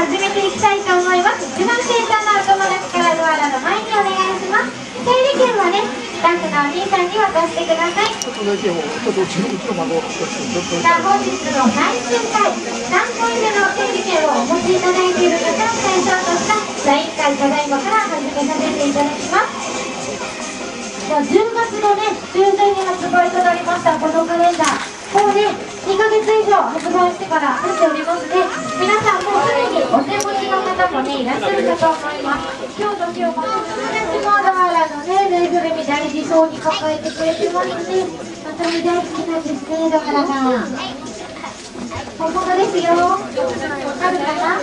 始めてい。きたいと思います自慢センターのお友達からドアラの前にお願いします整理券はねスタッフのお兄さんに渡してください。ちょっとだけちょっとうちのうちの孫ちょっとさあ本日の最終回3回目の整理券をお持ちいただいている方を対象とした第1回ただいまから始めさせていただきます。じゃあ10月のね中旬に発売となりましたこのカレンダーもうね2ヶ月以上発売してから経っておりますね。皆さんもうすでにお手持ちの方もねいらっしゃるかと思います。今日の今日も友達もだからのねぬいぐるみそうに抱えてくれてますねまたみ大好きなんですねだからが本物ですよ。わかるかな？は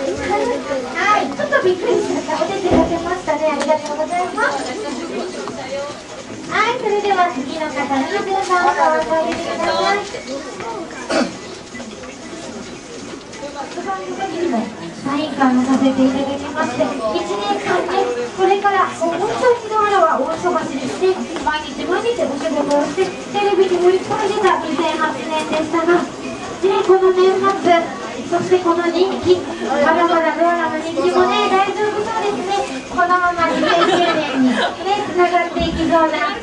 い。ちょっとびっくりしちゃったお手手が出ましたね。ありがとうございます。はい、それでは次の方、23番をお入れてください。時間の限りもサイン会もさせていただきまして、1年間ね、これからもう本当に大忙しでして、毎日毎日お仕事をして、テレビにもいっぱい出た2008年でしたが、ね、この年末、そしてこの人気、まだまだドアラの人気もね、大丈夫そうですね、このまま2009年にね、つながっていきそうな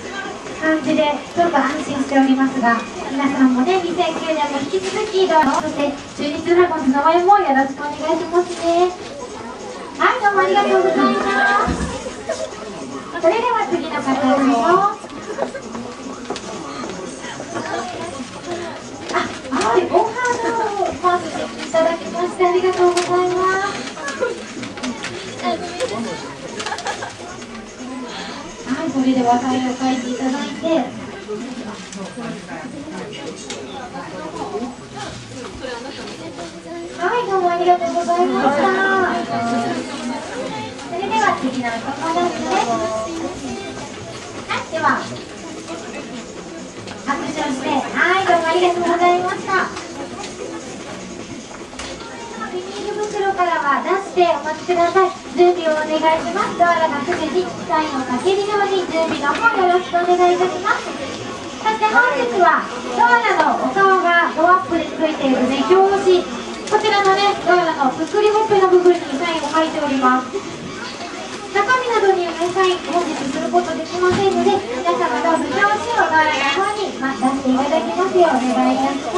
感じで、ちょっと安心しておりますが、皆さんもね、2009年も引き続きドアラ、そして中日ドラゴンズの応援もよろしくお願いしますね。はい、どうもありがとうございます。それでは次の方どうぞ。あ、はい、お花をまずいただきましてありがとうございます。はい、それではファイルを書いていただいて。はい、どうもありがとうございました。それでは次のお友達です。はい、では。拍手をして、はい、どうもありがとうございました。ビニール袋からは出してお待ちください。準備をお願いします。ドアラがすぐにサインをかけるように準備の方よろしくお願いいたします。そして本日はドアラのお顔がドアップでついているね表紙こちらのねドアラのぷっくりほっぺの部分にサインを書いております中身などにはねサイン本日することできませんので皆様どうぞ表紙をドアラの方に、出していただきますようお願いいたします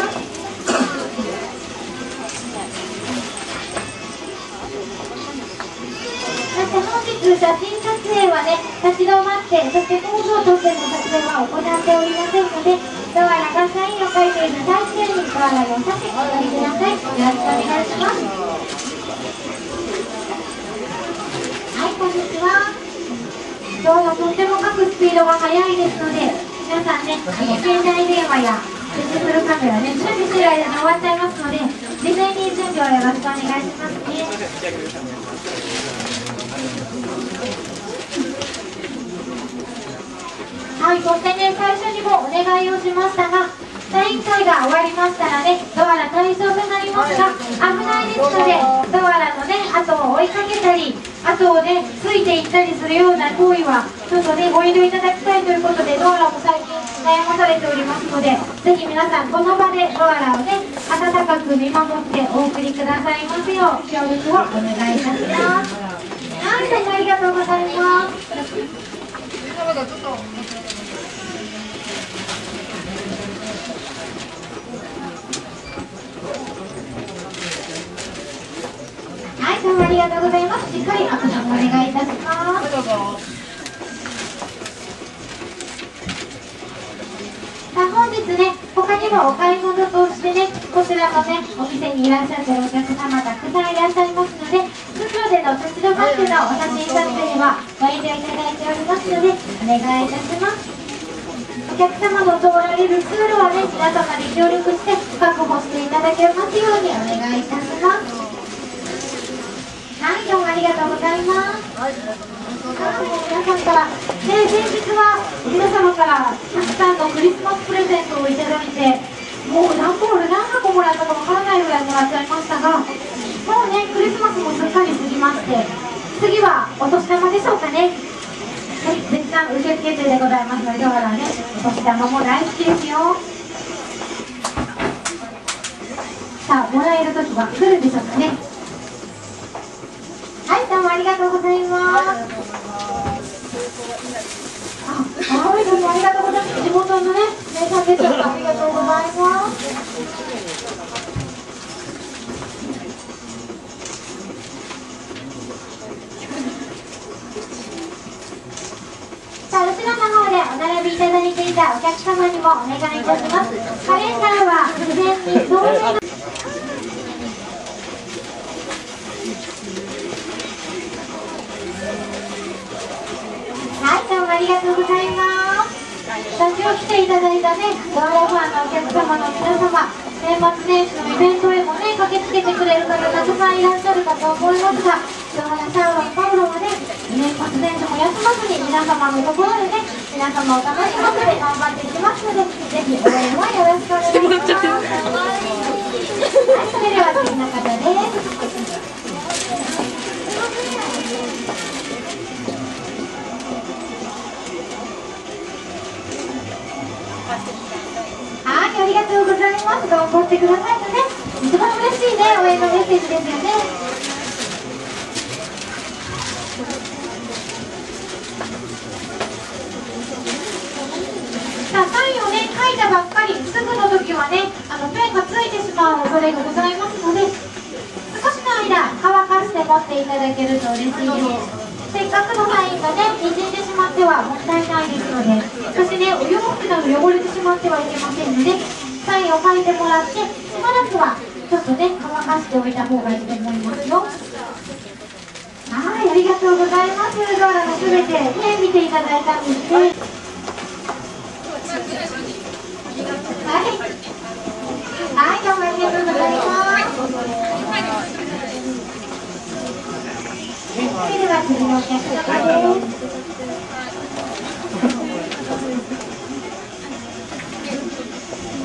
写真撮影はね立ち止まってそしてポーズをとっての撮影は行っておりませんのでドアラがサインを書いている最中にドアラのお写真お撮りください。よろしくお願いします。はいこんにちは。ドアラとっても書くスピードが速いですので皆さんねあの携帯電話やデジタルカメラね準備してる間に終わっちゃいますので事前に準備をよろしくお願いしますね。はい、そしてね、最初にもお願いをしましたが、サイン会が終わりましたらね、ドアラ退場となりますが、危ないですので、ドアラのね、後を追いかけたり、後をね、ついていったりするような行為は、ちょっとね、ご遠慮いただきたいということで、ドアラも最近悩まされておりますので、ぜひ皆さん、この場でドアラをね、温かく見守ってお送りくださいますよう、協力をお願いいたします。はい、ありがとうございます。まだちょっとはい、どうもありがとうございます。しっかり拍手をお願いいたしますどうぞ。さあ、本日ね、他にもお買い物としてね、こちらのね、お店にいらっしゃってるお客様たくさんいらっしゃいますので、外での立ち止まってのお写真撮影はご遠慮いただますので、お願いいたします。お客様の通られる通路はね、皆様で協力して確保していただけますようにお願いいたします。はい、どうもありがとうございます。皆さんから、ね、先日は皆様からたくさんのクリスマスプレゼントをいただいて、もう何個何箱もらったかわからないぐらいもらっちゃいましたが、もうね、クリスマスもすっかり過ぎまして、次はお年玉でしょうかね。ん受付中でございますのでドアラねお年玉も大好きですよ。さあもらえる時は来るんでしょうかね。はいどうもありがとうございます。あ、はい、ありがとうございます。地元のね名産でしょうかありがとうございますさあ、後ろの方でお並びいただいていたお客様にもお願いいたします。カレンダーは事前に同盟のはい、どうもありがとうございます。スタジオ来ていただいたね、ドアラファンのお客様の皆様、年末年始のイベントへもね、駆けつけてくれる方たくさんいらっしゃるかと思いますが、ドアラシャオロン、パウロはね、年末年始も休まずに皆様のところでね、皆様を楽しませて頑張っていきますので、ぜひ応援をよろしくお願いします。はい、それでは次の方です。はい、ありがとうございます。頑張ってくださいね。一番嬉しいね、応援のメッセージですよね。さあ、サインをね、書いたばっかり、すぐの時はね、あのペンがついてしまう恐れがございますので、少しの間、乾かして持っていただけると嬉しいです。せっかくのサインがね、滲んでしまってはもったいないですので、そしてね、お洋服など汚れてしまってはいけませんので、サインを書いてもらって、しばらくはちょっとね、乾かしておいた方がいいと思いますよ。はい、ありがとうございます。ドアラのすべて、ね、見ていただいたんですね。はい。はい、どうもありがとうございます。それでは次のお客様です。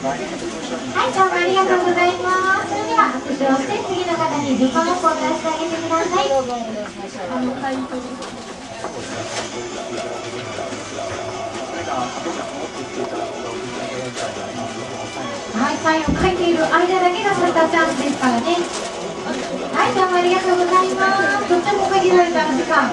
はい、どうもありがとうございます。それでは握手をして次の方に自己のコを出してあげてください。はい、サインを書いている間だけがまたチャンスです。からね。はい、どうもありがとうございます。とっても限られた時間。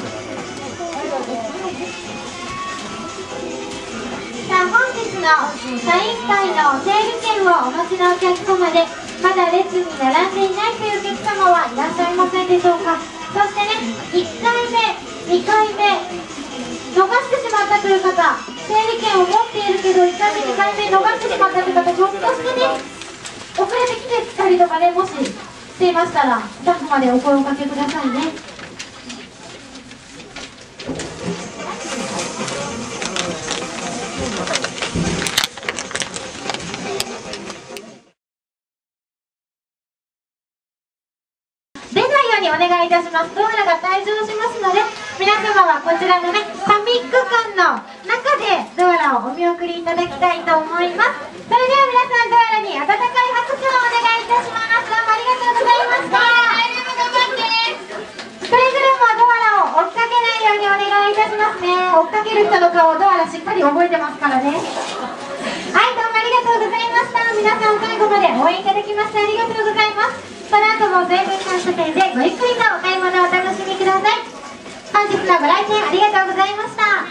さあ、本のサイン会の整理券をお持ちのお客様で、まだ列に並んでいないというお客様はいらっしゃいませんでしょうか。そしてね、1回目、2回目、逃してしまったという方、整理券を持っているけど、1回目、2回目逃してしまったという方、ひょっとしてね、遅れてきてたりとかね、もししていましたら、スタッフまでお声をかけくださいね。にお願いいたします。ドアラが退場しますので、皆様はこちらのね、パミック館の中でドアラをお見送りいただきたいと思います。それでは皆さん、ドアラに温かい拍手をお願いいたします。どうもありがとうございました。くれぐれもドアラを追っかけないようにお願いいたしますね。追っかける人の顔をドアラしっかり覚えてますからね。はい、どうもありがとうございました。皆さん最後まで応援いただきましてありがとうございます。この後も全文館書店でごゆっくりとお買い物をお楽しみください。本日のご来店ありがとうございました。